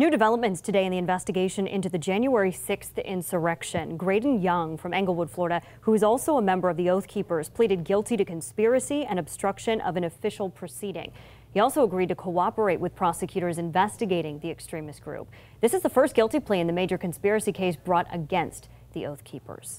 New developments today in the investigation into the January 6th insurrection. Graydon Young from Englewood, Florida, who is also a member of the Oath Keepers, pleaded guilty to conspiracy and obstruction of an official proceeding. He also agreed to cooperate with prosecutors investigating the extremist group. This is the first guilty plea in the major conspiracy case brought against the Oath Keepers.